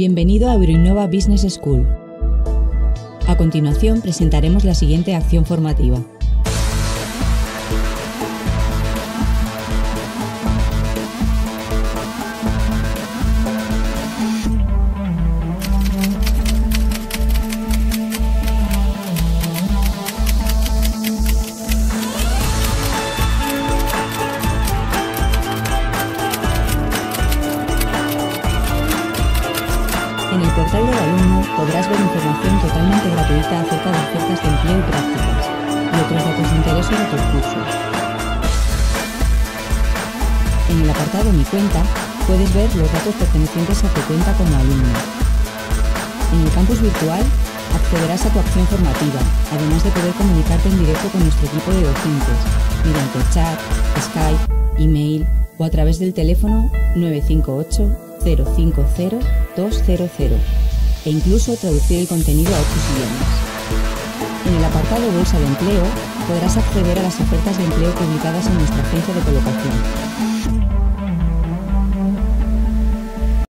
Bienvenido a Euroinnova Business School. A continuación presentaremos la siguiente acción formativa. Portal del alumno podrás ver información totalmente gratuita acerca de ofertas de empleo y prácticas y otros datos de interés sobre tus cursos. En el apartado Mi cuenta puedes ver los datos pertenecientes a tu cuenta como alumno. En el campus virtual accederás a tu acción formativa, además de poder comunicarte en directo con nuestro equipo de docentes, mediante chat, Skype, email o a través del teléfono 958 050 200 e incluso traducir el contenido a otros idiomas. En el apartado Bolsa de Empleo podrás acceder a las ofertas de empleo publicadas en nuestra agencia de colocación